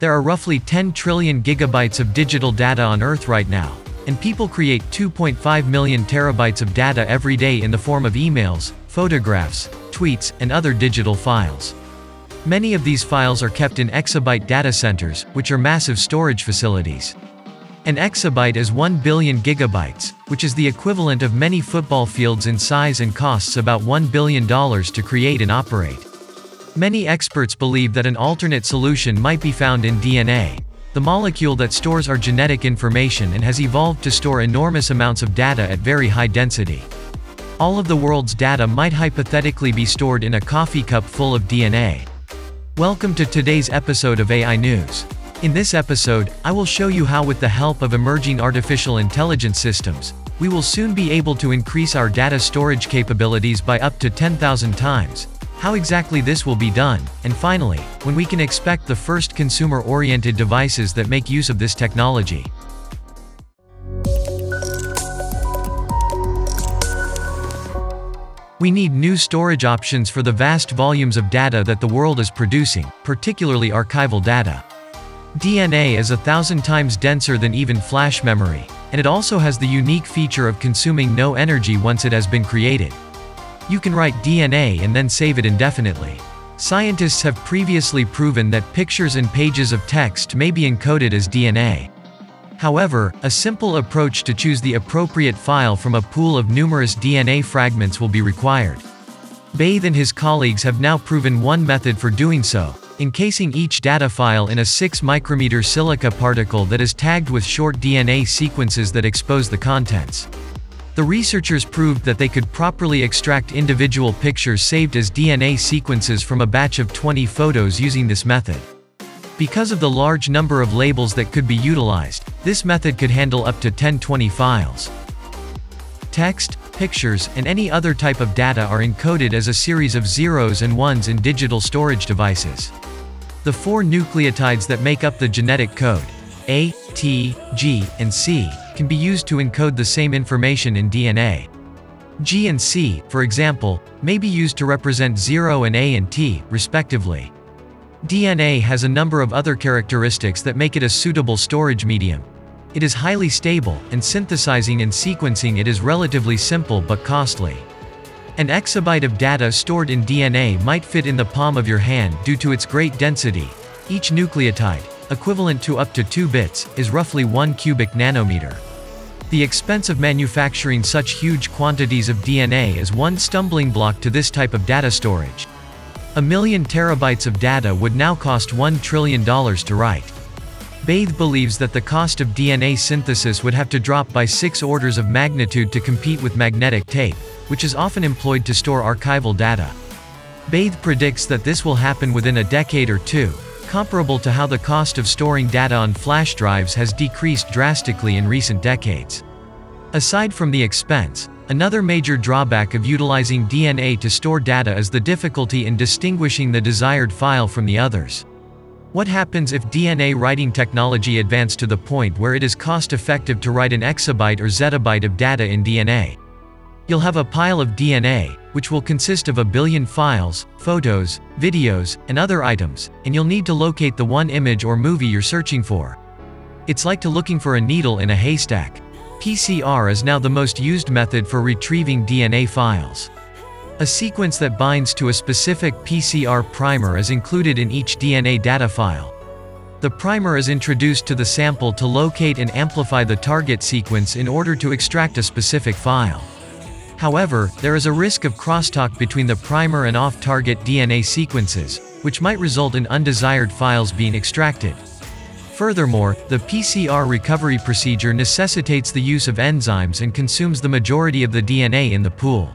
There are roughly 10 trillion gigabytes of digital data on Earth right now, and people create 2.5 million terabytes of data every day in the form of emails, photographs, tweets, and other digital files. Many of these files are kept in exabyte data centers, which are massive storage facilities. An exabyte is 1 billion gigabytes, which is the equivalent of many football fields in size and costs about $1 billion to create and operate. Many experts believe that an alternate solution might be found in DNA, the molecule that stores our genetic information and has evolved to store enormous amounts of data at very high density. All of the world's data might hypothetically be stored in a coffee cup full of DNA. Welcome to today's episode of AI News. In this episode, I will show you how with the help of emerging artificial intelligence systems, we will soon be able to increase our data storage capabilities by up to 10,000 times, how exactly this will be done, and finally, when we can expect the first consumer-oriented devices that make use of this technology. We need new storage options for the vast volumes of data that the world is producing, particularly archival data. DNA is a thousand times denser than even flash memory, and it also has the unique feature of consuming no energy once it has been created. You can write DNA and then save it indefinitely. Scientists have previously proven that pictures and pages of text may be encoded as DNA. However, a simple approach to choose the appropriate file from a pool of numerous DNA fragments will be required. Bathe and his colleagues have now proven one method for doing so, encasing each data file in a 6 micrometer silica particle that is tagged with short DNA sequences that expose the contents. The researchers proved that they could properly extract individual pictures saved as DNA sequences from a batch of 20 photos using this method. Because of the large number of labels that could be utilized, this method could handle up to 1020 files. Text, pictures, and any other type of data are encoded as a series of zeros and ones in digital storage devices. The four nucleotides that make up the genetic code, A, T, G, and C, can be used to encode the same information in DNA. G and C, for example, may be used to represent 0 and A and T, respectively. DNA has a number of other characteristics that make it a suitable storage medium. It is highly stable, and synthesizing and sequencing it is relatively simple but costly. An exabyte of data stored in DNA might fit in the palm of your hand due to its great density. Each nucleotide, equivalent to up to 2 bits, is roughly 1 cubic nanometer. The expense of manufacturing such huge quantities of DNA is one stumbling block to this type of data storage. A million terabytes of data would now cost $1 trillion to write. Bathe believes that the cost of DNA synthesis would have to drop by six orders of magnitude to compete with magnetic tape, which is often employed to store archival data. Bathe predicts that this will happen within a decade or two, comparable to how the cost of storing data on flash drives has decreased drastically in recent decades. Aside from the expense, another major drawback of utilizing DNA to store data is the difficulty in distinguishing the desired file from the others. What happens if DNA writing technology advanced to the point where it is cost-effective to write an exabyte or zettabyte of data in DNA? You'll have a pile of DNA, which will consist of a billion files, photos, videos, and other items, and you'll need to locate the one image or movie you're searching for. It's like to looking for a needle in a haystack. PCR is now the most used method for retrieving DNA files. A sequence that binds to a specific PCR primer is included in each DNA data file. The primer is introduced to the sample to locate and amplify the target sequence in order to extract a specific file. However, there is a risk of crosstalk between the primer and off-target DNA sequences, which might result in undesired files being extracted. Furthermore, the PCR recovery procedure necessitates the use of enzymes and consumes the majority of the DNA in the pool.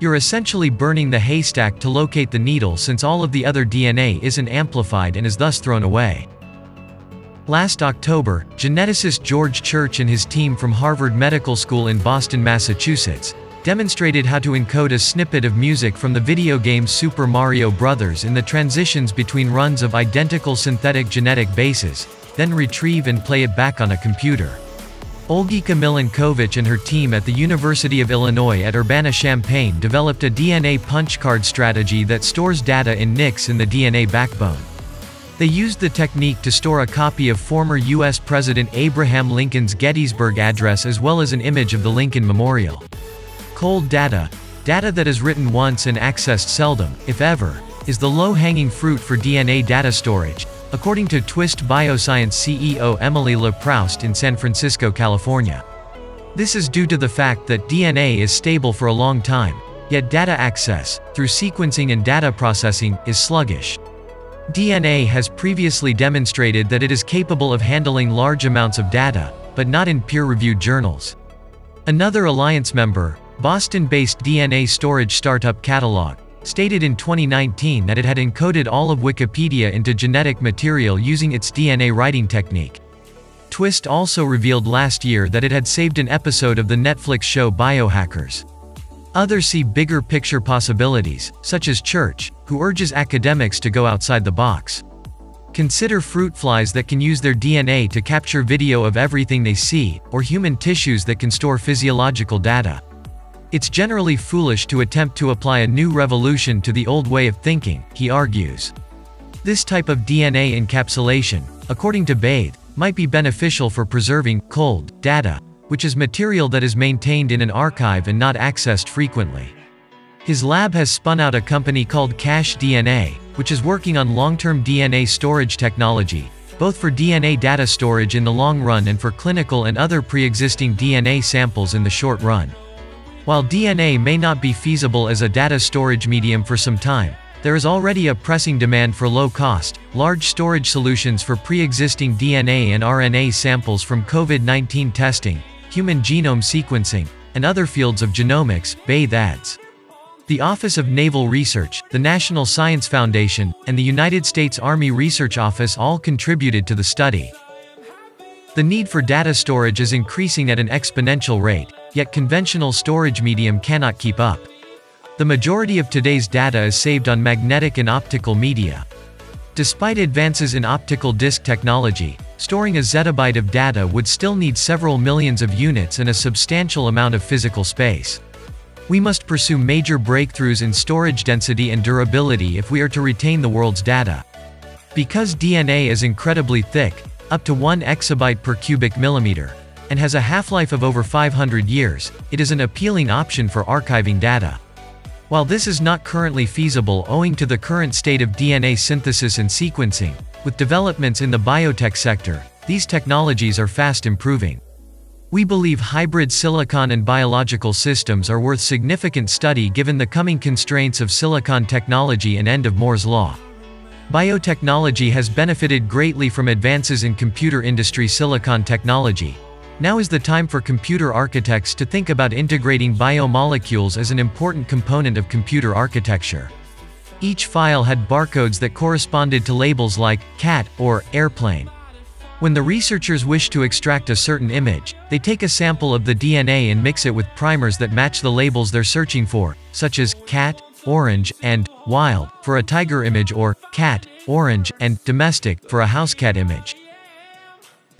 You're essentially burning the haystack to locate the needle since all of the other DNA isn't amplified and is thus thrown away. Last October, geneticist George Church and his team from Harvard Medical School in Boston, Massachusetts, demonstrated how to encode a snippet of music from the video game Super Mario Bros. in the transitions between runs of identical synthetic genetic bases, then retrieve and play it back on a computer. Olgica Milenkovic and her team at the University of Illinois at Urbana-Champaign developed a DNA punch card strategy that stores data in nicks in the DNA backbone. They used the technique to store a copy of former U.S. President Abraham Lincoln's Gettysburg Address as well as an image of the Lincoln Memorial. Cold data, data that is written once and accessed seldom, if ever, is the low-hanging fruit for DNA data storage, according to Twist Bioscience CEO Emily LeProust in San Francisco, California. This is due to the fact that DNA is stable for a long time, yet data access, through sequencing and data processing, is sluggish. DNA has previously demonstrated that it is capable of handling large amounts of data, but not in peer-reviewed journals. Another Alliance member, Boston-based DNA storage startup Catalog, stated in 2019 that it had encoded all of Wikipedia into genetic material using its DNA writing technique. Twist also revealed last year that it had saved an episode of the Netflix show Biohackers. Others see bigger picture possibilities, such as Church, who urges academics to go outside the box. Consider fruit flies that can use their DNA to capture video of everything they see, or human tissues that can store physiological data. It's generally foolish to attempt to apply a new revolution to the old way of thinking, he argues. This type of DNA encapsulation, according to Bathe, might be beneficial for preserving cold data which is material that is maintained in an archive and not accessed frequently. His lab has spun out a company called Cache DNA, which is working on long-term DNA storage technology, both for DNA data storage in the long run and for clinical and other pre-existing DNA samples in the short run. While DNA may not be feasible as a data storage medium for some time, there is already a pressing demand for low-cost, large storage solutions for pre-existing DNA and RNA samples from COVID-19 testing, human genome sequencing, and other fields of genomics, Bathe adds. The Office of Naval Research, the National Science Foundation, and the United States Army Research Office all contributed to the study. The need for data storage is increasing at an exponential rate, yet conventional storage medium cannot keep up. The majority of today's data is saved on magnetic and optical media. Despite advances in optical disk technology, Storing a zettabyte of data would still need several millions of units and a substantial amount of physical space. We must pursue major breakthroughs in storage density and durability if we are to retain the world's data. Because DNA is incredibly thick, up to 1 exabyte per cubic millimeter, and has a half-life of over 500 years, it is an appealing option for archiving data. While this is not currently feasible owing to the current state of DNA synthesis and sequencing, with developments in the biotech sector, these technologies are fast improving. We believe hybrid silicon and biological systems are worth significant study given the coming constraints of silicon technology and end of Moore's law. Biotechnology has benefited greatly from advances in computer industry silicon technology. Now is the time for computer architects to think about integrating biomolecules as an important component of computer architecture. Each file had barcodes that corresponded to labels like cat or airplane. When the researchers wish to extract a certain image, they take a sample of the DNA and mix it with primers that match the labels they're searching for, such as cat, orange, and wild for a tiger image or cat, orange, and domestic for a house cat image.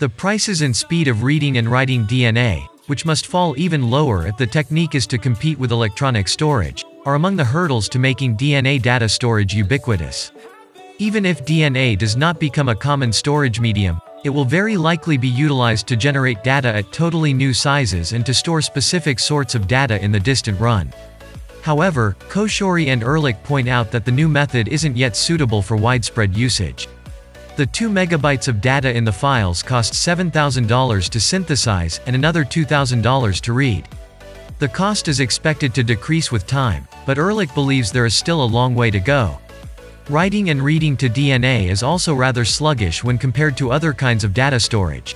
The prices and speed of reading and writing DNA, which must fall even lower if the technique is to compete with electronic storage, are among the hurdles to making DNA data storage ubiquitous. Even if DNA does not become a common storage medium, it will very likely be utilized to generate data at totally new sizes and to store specific sorts of data in the distant run. However, Khoshori and Erlich point out that the new method isn't yet suitable for widespread usage. The 2 megabytes of data in the files cost $7,000 to synthesize and another $2,000 to read. The cost is expected to decrease with time, but Erlich believes there is still a long way to go. Writing and reading to DNA is also rather sluggish when compared to other kinds of data storage.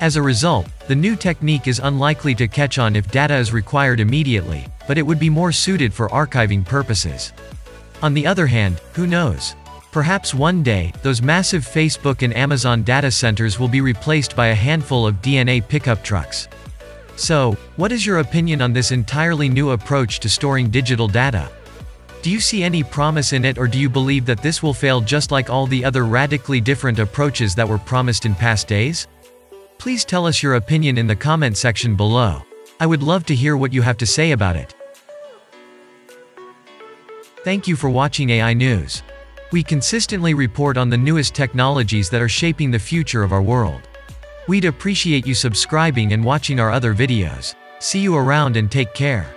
As a result, the new technique is unlikely to catch on if data is required immediately, but it would be more suited for archiving purposes. On the other hand, who knows? Perhaps one day, those massive Facebook and Amazon data centers will be replaced by a handful of DNA pickup trucks. So, what is your opinion on this entirely new approach to storing digital data? Do you see any promise in it or do you believe that this will fail just like all the other radically different approaches that were promised in past days? Please tell us your opinion in the comment section below. I would love to hear what you have to say about it. Thank you for watching AI News. We consistently report on the newest technologies that are shaping the future of our world. We'd appreciate you subscribing and watching our other videos. See you around and take care.